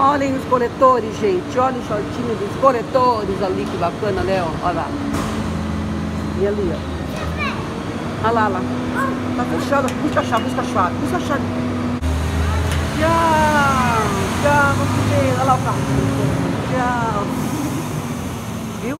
Olhem os coletores, gente. olhem o shortinho dos coletores ali, que bacana, né? Olha lá. E ali, ó. Olha lá, olha lá. Tá fechado. Busca a chave, busca a chave, busca a chave. Tchau, tchau, vamos ver. Olha lá o carro.